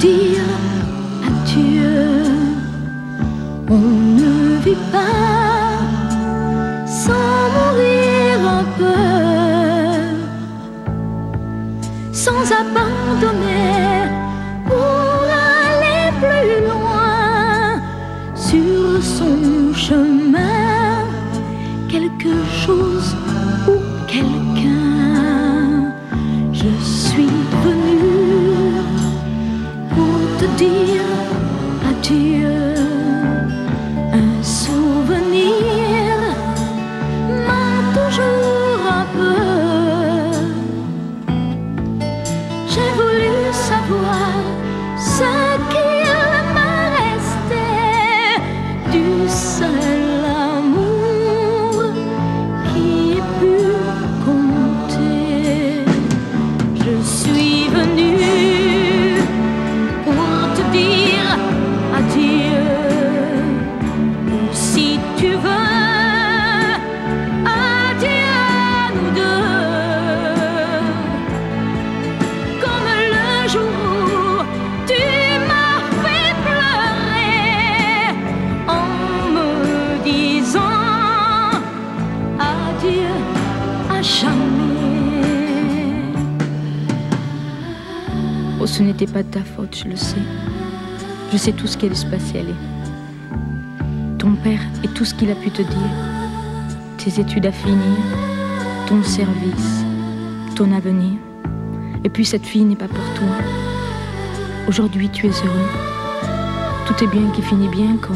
dire adieu. On ne vit pas sans mourir un peu, sans abandonner tu m'as fait pleurer en me disant adieu à jamais. Oh, ce n'était pas ta faute, je le sais. Je sais tout ce qui allait se passer, allez. Ton père et tout ce qu'il a pu te dire. Tes études à finir, ton service, ton avenir. Et puis cette fille n'est pas pour toi. Aujourd'hui, tu es heureux. Tout est bien qui finit bien, quoi.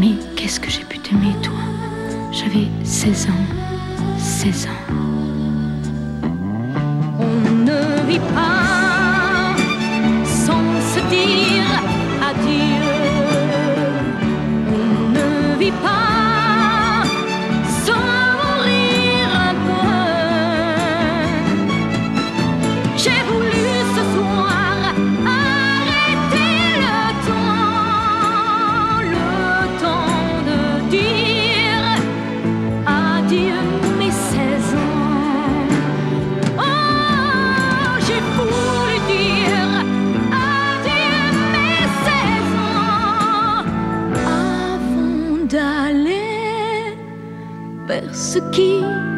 Mais qu'est-ce que j'ai pu t'aimer, toi? J'avais 16 ans. 16 ans. On ne vit pas Suki.